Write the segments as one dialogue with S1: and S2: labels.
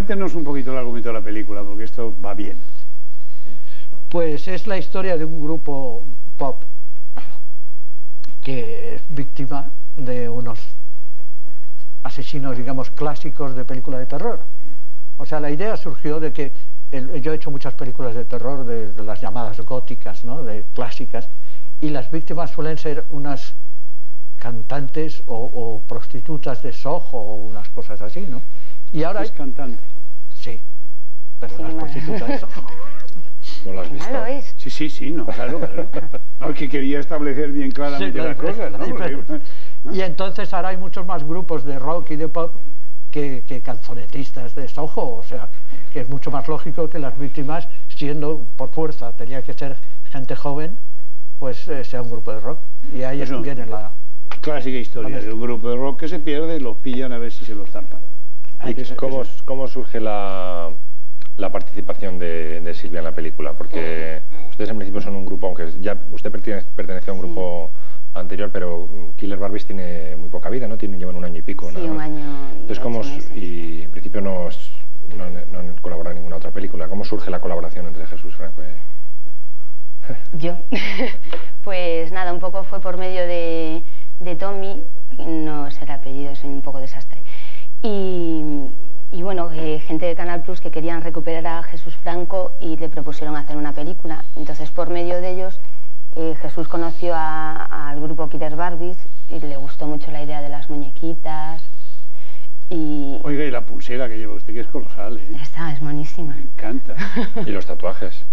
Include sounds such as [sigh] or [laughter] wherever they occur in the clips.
S1: Cuéntenos un poquito el argumento de la película, porque esto va bien.
S2: Pues es la historia de un grupo pop que es víctima de unos asesinos, digamos, clásicos de película de terror. O sea, la idea surgió de que yo he hecho muchas películas de terror, de, las llamadas góticas, ¿no? de clásicas, y las víctimas suelen ser unas cantantes o, prostitutas de Soho o unas cosas así, ¿no?
S1: Y ahora es cantante.
S2: Sí, pero las prostitutas. [laughs]
S3: ¿No lo has visto?
S1: Sí, sí, sí, no, claro, claro. [laughs] No, que quería establecer bien claramente las cosas, ¿no?
S2: Y entonces ahora hay muchos más grupos de rock y de pop que, que canzonetistas de Soho, o sea, que es mucho más lógico que las víctimas, siendo por fuerza, tenía que ser gente joven, pues eh, sea un grupo de rock. Y ahí es viene la...
S1: Clásica historia de un grupo de rock que se pierde y lo pillan a ver si se los zampan.
S3: Cómo, cómo, surge la, la participación de, de, Silvia en la película? Porque ustedes en principio son un grupo, aunque ya usted pertenece, a un grupo anterior, pero Killer Barbies tiene muy poca vida, ¿no? Tienen, llevan un año y pico.
S4: Sí, un año.
S3: Entonces, ¿cómo, y en principio no, no, han colaborado en ninguna otra película. ¿Cómo surge la colaboración entre Jesús Franco y... [laughs]
S4: Yo. [laughs] pues nada, un poco fue por medio de, de Tommy, no sé el apellido, soy un poco desastre. Y, y bueno, eh, gente de Canal Plus que querían recuperar a Jesús Franco y le propusieron hacer una película. Entonces, por medio de ellos, eh, Jesús conoció al grupo Killer Barbies y le gustó mucho la idea de las muñequitas,
S1: Oiga, y la pulsera que lleva usted, que es colosal, ¿eh?
S4: Esta es monísima.
S1: Me encanta. [laughs]
S3: ¿Y los tatuajes?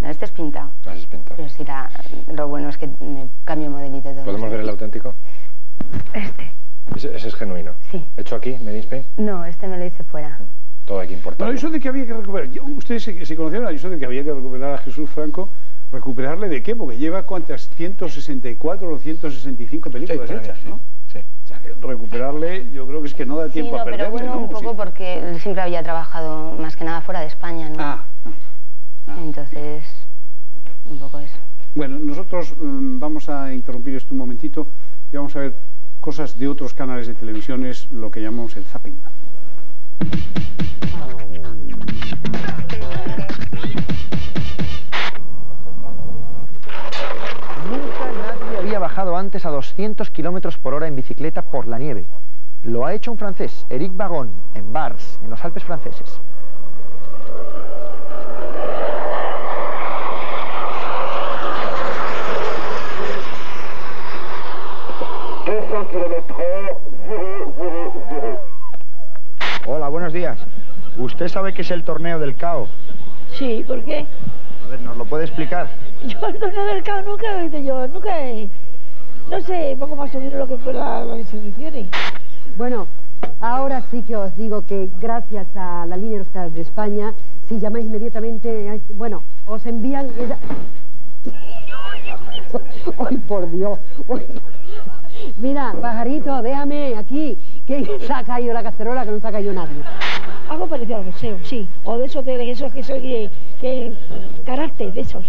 S4: No, este es pintado.
S3: Ah, es pintado.
S4: Pero sí, lo bueno es que me cambio modelito todo.
S3: ¿Podemos ver el auténtico? Ese, es genuino.
S4: Sí.
S3: ¿Hecho aquí, Made in Spain?
S4: No, este me lo hice fuera.
S3: Todo hay que importar.
S1: Bueno, eso de que había que recuperar. ustedes se, se conocieron, eso de que había que recuperar a Jesús Franco. ¿Recuperarle de qué? Porque lleva cuántas, 164 o 165 películas hechas, ¿no? recuperarle, yo creo que es que no da tiempo a perderle,
S4: pero bueno, un poco porque él siempre había trabajado más que nada fuera de España, ¿no?
S1: Ah, ah,
S4: ah. Entonces, un poco eso.
S1: Bueno, nosotros mm, vamos a interrumpir esto un momentito y vamos a ver cosas de otros canales de televisiones, lo que llamamos el zapping.
S5: bajado antes a 200 km por hora en bicicleta por la nieve. Lo ha hecho un francés, Eric Vagon, en Bars, en los Alpes franceses. Hola, buenos días. ¿Usted sabe qué es el torneo del CAO?
S6: Sí, ¿por qué?
S5: A ver, ¿nos lo puede explicar? [laughs]
S6: Yo el torneo del CAO nunca he oído yo, nunca he... No sé, poco más o menos lo que fue la, la que se refiere.
S7: Bueno, ahora sí que os digo que gracias a la línea de España, si llamáis inmediatamente, bueno, os envían... [laughs] ¡Ay, por Dios! Mira, pajarito, déjame aquí, que [laughs] se ha caído la cacerola, que no se ha caído nadie.
S6: Algo parecido al deseo, sí. O de esos, de esos que soy, que, carácter, de esos.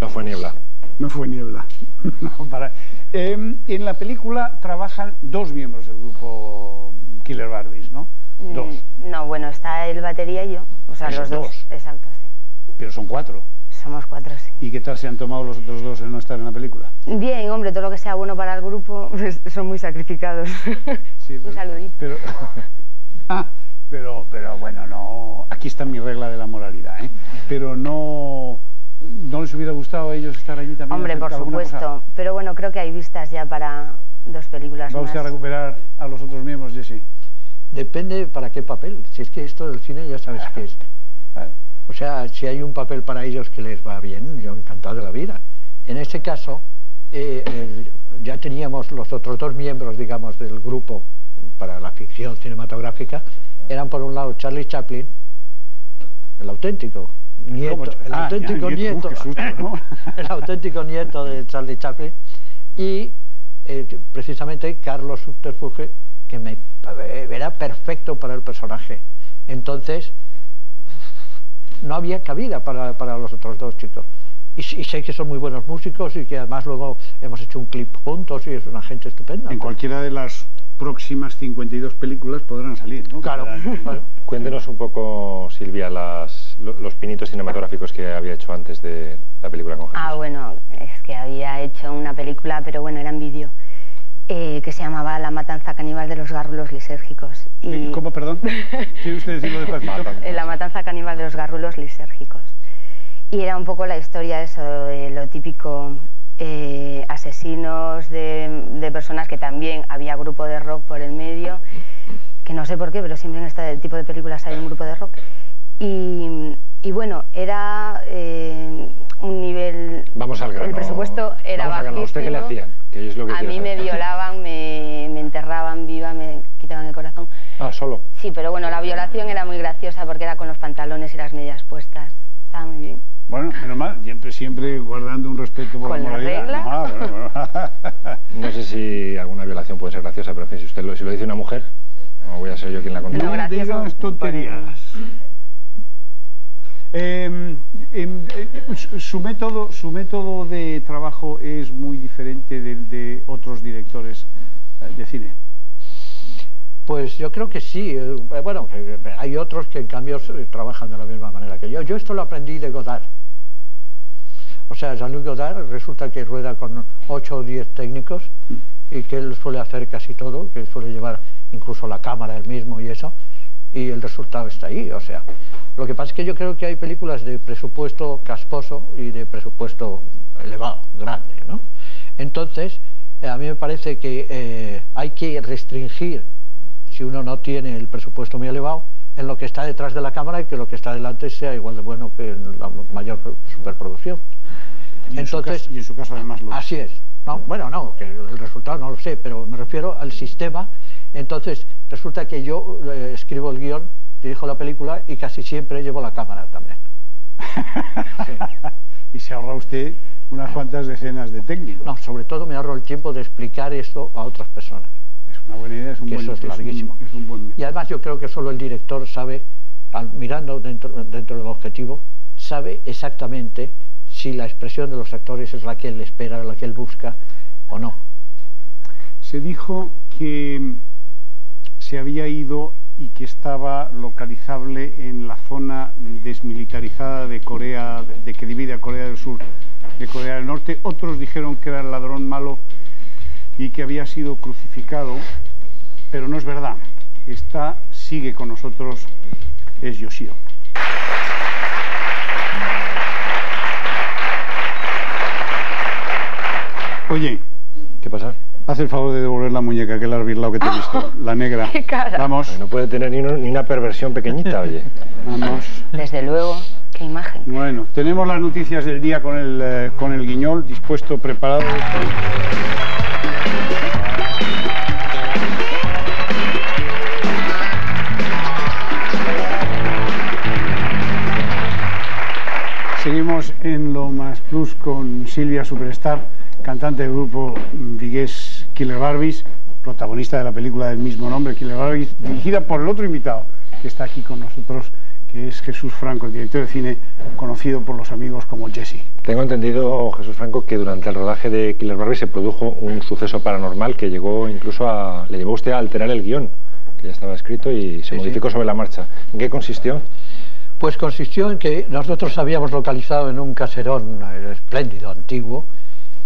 S3: No fue niebla.
S1: No fue niebla. [laughs] no, para... Em, en la película trabajan dos miembros del grupo Killer Barbies, ¿no? Mm, dos.
S4: No, bueno, está el batería y yo. O sea, los dos. Exacto, sí.
S1: Pero son cuatro.
S4: Somos cuatro, sí.
S1: ¿Y qué tal se han tomado los otros dos en no estar en la película?
S4: Bien, hombre, todo lo que sea bueno para el grupo [laughs] pues, son muy sacrificados. Sí, [laughs] Un saludito.
S1: Pero, [laughs] ah, pero, pero bueno, no. Aquí está mi regla de la moralidad, ¿eh? Pero no ¿No les hubiera gustado a ellos estar allí también?
S4: Hombre, por supuesto. Pero bueno, creo que hay vistas ya para dos películas
S1: ¿Va usted a recuperar a los otros miembros, Jesse?
S2: Depende para qué papel. Si es que esto del cine ya sabes qué es. O sea, si hay un papel para ellos que les va bien, yo encantado de la vida. En este caso, eh, ya teníamos los otros dos miembros, digamos, del grupo para la ficción cinematográfica. Eran, por un lado, Charlie Chaplin, el auténtico, nieto, el ah, auténtico nieto, [laughs] el auténtico nieto de Charlie Chaplin y eh, precisamente Carlos Subterfuge que me era perfecto para el personaje. Entonces no había cabida para, para los otros dos chicos. y, sé que son muy buenos músicos y que además luego hemos hecho un clip juntos y es una gente estupenda.
S1: En cualquiera de las próximas 52 películas podrán salir, ¿no? [laughs]
S2: Claro.
S3: Cuéntenos un poco, Silvia, las, los pinitos cinematográficos que había hecho antes de la película con Jesús.
S4: Ah, bueno, es que había hecho una película, pero bueno, era en vídeo. Eh, que se llamaba La matanza caníbal de los gárrulos lisérgicos.
S1: Y... ¿Cómo, perdón? [laughs] ¿Quiere usted decirlo despacito?
S4: La matanza caníbal de los gárrulos lisérgicos. Y era un poco la historia eso, de lo típico, eh, asesinos de, personas que también había grupo de rock por el medio, que no sé por qué, pero siempre en este tipo de películas hay un grupo de rock. Y, y bueno, era eh, un nivel...
S3: Vamos al grano.
S4: El presupuesto era
S3: bajísimo. ¿Usted qué le hacían?
S4: a mí me violaban, me, me, enterraban viva, me quitaban el corazón.
S3: Ah, ¿solo?
S4: Sí, pero bueno, la violación era muy graciosa porque era con los pantalones y las medias puestas. Estaba muy bien.
S1: Bueno, menos mal, siempre, siempre guardando un respeto por la moralidad.
S3: Ah, [laughs] no sé si alguna violación puede ser graciosa, pero en fin, si, usted lo, si lo dice una mujer, no voy a ser yo quien la conté.
S1: No, no tonterías. Em, em, eh, su, método, su método de trabajo es muy diferente del de otros directores eh, de cine.
S2: Pues yo creo que sí. Eh, bueno, hay otros que en cambio trabajan de la misma manera que yo. Yo esto lo aprendí de Godard. O sea, Jean-Luc Godard resulta que rueda con 8 o 10 técnicos y que él suele hacer casi todo, que suele llevar incluso la cámara él mismo y eso, y el resultado está ahí. O sea, lo que pasa es que yo creo que hay películas de presupuesto casposo y de presupuesto elevado, grande, ¿no? Entonces, eh, a mí me parece que eh, hay que restringir, si uno no tiene el presupuesto muy elevado, en lo que está detrás de la cámara y que lo que está delante sea igual de bueno que en la mayor superproducción.
S1: Y Entonces, en su caso, además lo
S2: Así es. No, bueno, no, que el resultado no lo sé, pero me refiero al sistema. Entonces, resulta que yo eh, escribo el guion dirijo la película y casi siempre llevo la cámara también. [laughs]
S1: y se ahorra usted unas cuantas decenas de técnicos.
S2: No, sobre todo me ahorro el tiempo de explicar esto a otras personas.
S1: Una buena idea, es un buen
S2: Eso es larguísimo. y además yo creo que solo el director sabe, mirando dentro, dentro del objetivo, sabe exactamente si la expresión de los actores es la que él espera, la que él busca o no.
S1: Se dijo que se había ido y que estaba localizable en la zona desmilitarizada de Corea, de que divide a Corea del Sur de Corea del Norte. Otros dijeron que era el ladrón malo y que había sido crucificado, pero no es verdad. Está, sigue con nosotros, es Yoshio. Oye,
S3: ¿qué pasa?
S1: Haz el favor de devolver la muñeca, que la has virlado que te he [laughs] visto. La negra. Vamos.
S3: No puede tener ni, una perversión pequeñita, oye.
S1: Vamos.
S4: Desde luego. Qué imagen.
S1: Bueno, tenemos las noticias del día con el, eh, con el guiñol dispuesto, preparado. En lo más plus con Silvia Superstar, cantante del grupo vigués Killer Barbies, protagonista de la película del mismo nombre, Killer Barbies, dirigida por el otro invitado que está aquí con nosotros, que es Jesús Franco, el director de cine conocido por los amigos como Jesse.
S3: Tengo entendido, Jesús Franco, que durante el rodaje de Killer Barbie se produjo un suceso paranormal que llegó incluso a... le llevó usted a alterar el guion, que ya estaba escrito y se modificó sobre la marcha. ¿En qué consistió?
S2: Pues consistió en que nosotros habíamos localizado en un caserón espléndido, antiguo,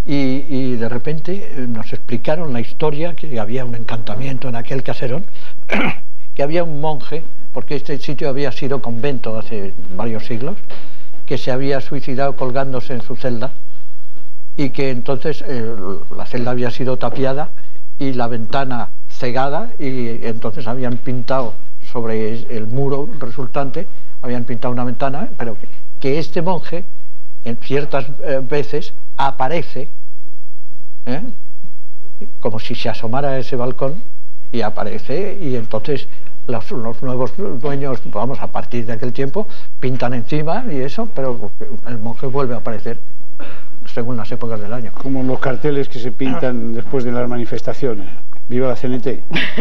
S2: y, de repente eh, nos explicaron la historia, que había un encantamiento en aquel caserón, [coughs] que había un monje, porque este sitio había sido convento hace varios siglos, que se había suicidado colgándose en su celda y que entonces eh, la celda había sido tapiada y la ventana cegada y entonces habían pintado sobre el muro resultante, habían pintado una ventana, pero que este monje en ciertas eh, veces aparece, ¿eh? como si se asomara a ese balcón, y aparece, y entonces los, nuevos dueños, vamos, a partir de aquel tiempo, pintan encima y eso, pero el monje vuelve a aparecer según las épocas del año.
S1: Como los carteles que se pintan [clears throat] después de las manifestaciones. Viva la CNT.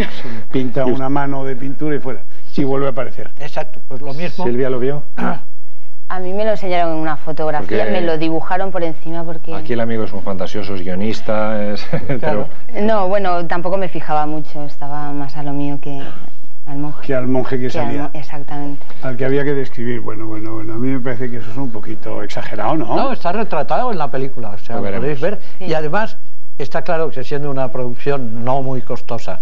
S1: [laughs] Pinta una mano de pintura y fuera. Y vuelve a aparecer.
S2: Exacto, pues lo mismo.
S3: ¿Silvia lo vio?
S4: A mí me lo enseñaron en una fotografía, me lo dibujaron por encima porque...
S3: Aquí el amigo es un fantasioso, es guionista, [laughs] pero...
S4: No, bueno, tampoco me fijaba mucho, estaba más a lo mío que al monje.
S1: Que al monje que, salía.
S4: exactamente.
S1: Al que había que describir. Bueno, bueno, bueno, a mí me parece que eso es un poquito exagerado, ¿no?
S2: No, está retratado en la película, o sea, lo, podéis ver. Y además está claro que siendo una producción no muy costosa,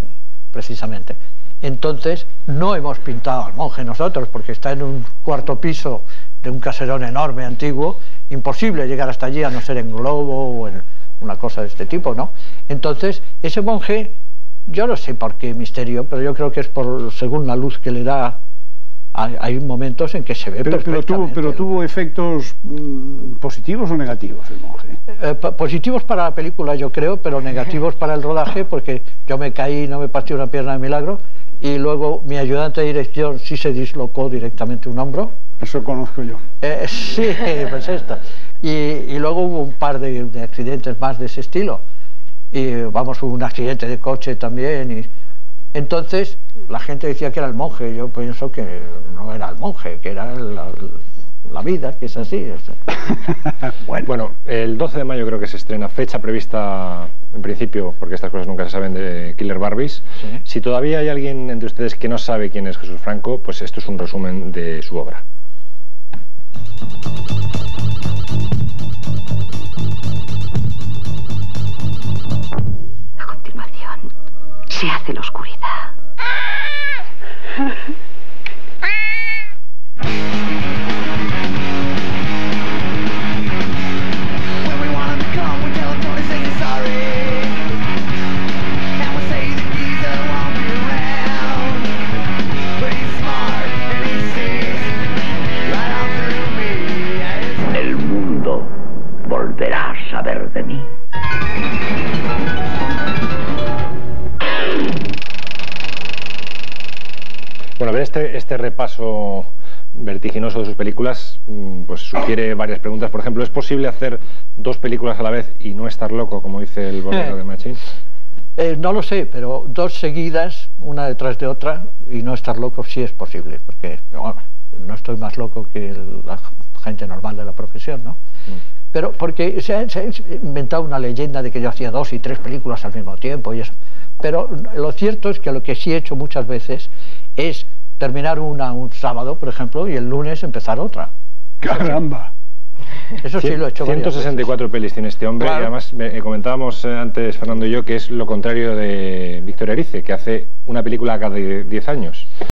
S2: precisamente. Entonces, no hemos pintado al monje nosotros, porque está en un cuarto piso de un caserón enorme, antiguo, imposible llegar hasta allí a no ser en globo o en una cosa de este tipo, ¿no? Entonces, ese monje, yo no sé por qué misterio, pero yo creo que es por según la luz que le da hay momentos en que se ve
S1: pero, pero tuvo, pero tuvo efectos mm, positivos o negativos el monje
S2: eh, positivos para la película yo creo pero negativos para el rodaje porque yo me caí no me partí una pierna de milagro y luego mi ayudante de dirección sí se dislocó directamente un hombro
S1: eso conozco yo.
S2: Eh, sí, [laughs] pues esto. Y, luego hubo un par de, accidentes más de ese estilo. Y vamos, hubo un accidente de coche también. Y, entonces la gente decía que era el monje. Yo pienso que no era el monje, que era la, vida, que es así. [laughs]
S3: bueno. bueno, el 12 de mayo creo que se estrena, fecha prevista en principio, porque estas cosas nunca se saben, de Killer Barbies. Si todavía hay alguien entre ustedes que no sabe quién es Jesús Franco, pues esto es un resumen de su obra.
S8: A continuación, se hace la
S3: ver este, este repaso vertiginoso de sus películas mm, pues sugiere varias preguntas. Por ejemplo, ¿es posible hacer dos películas a la vez y no estar loco, como dice el bolero de Machín?
S2: Eh, no lo sé, pero dos seguidas, una detrás de otra, y no estar loco sí es posible, porque no estoy más loco que la gente normal de la profesión, ¿no? Mm. Pero porque se ha, inventado una leyenda de que yo hacía dos y tres películas al mismo tiempo y eso. Pero lo cierto es que lo que sí he hecho muchas veces es terminar una un sábado, por ejemplo, y el lunes empezar otra.
S1: ¡Caramba!
S2: Eso sí lo he hecho
S3: 164 pelis tiene este hombre y además eh, comentábamos eh, antes Fernando y yo que es lo contrario de Víctor Erice, que hace una película cada 10 años.